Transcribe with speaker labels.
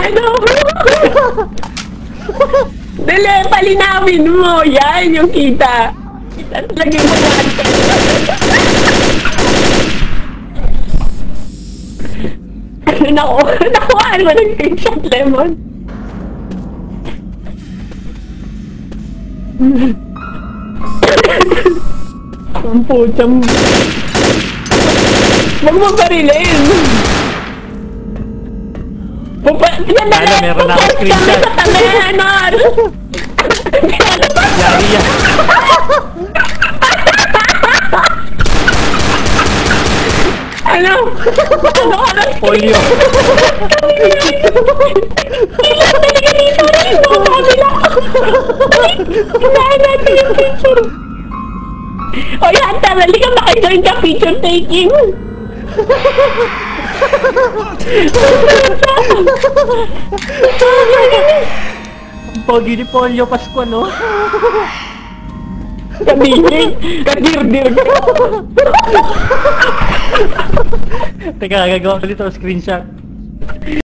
Speaker 1: ano? Dali, palinawin mo. Yan yung kita. At lagyan mo yan. Naku, nakuhaan mo ng screenshot, Lemon. Ang putang... Huwag mo parilin! Pupa...
Speaker 2: Ano, meron na akong
Speaker 1: screenshot. Pupa
Speaker 2: kami
Speaker 1: sa tanan!
Speaker 2: Yari yan.
Speaker 1: Ano? Ano? Ano?
Speaker 2: Polio.
Speaker 1: Kami na yun. Kila talaga dito rin. Kami na. Kailangan natin yung picture. O yan, tara, ka makijoin ka picture taking.
Speaker 2: Pogi ni Polio Pasko, no?
Speaker 1: Kabinig, kadirdir.
Speaker 2: Teka, gagawa ko dito screenshot.